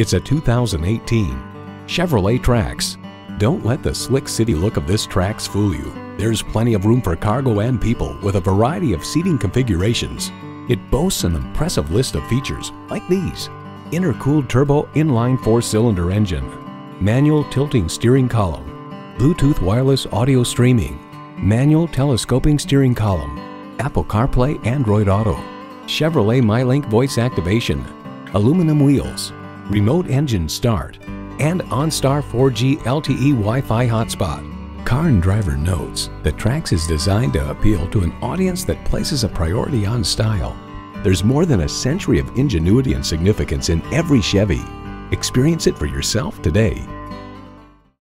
It's a 2018 Chevrolet Trax. Don't let the slick city look of this Trax fool you. There's plenty of room for cargo and people with a variety of seating configurations. It boasts an impressive list of features like these. Intercooled turbo inline four-cylinder engine, manual tilting steering column, Bluetooth wireless audio streaming, manual telescoping steering column, Apple CarPlay Android Auto, Chevrolet MyLink voice activation, aluminum wheels, remote engine start, and OnStar 4G LTE Wi-Fi hotspot. Car and Driver notes that Trax is designed to appeal to an audience that places a priority on style. There's more than a century of ingenuity and significance in every Chevy. Experience it for yourself today.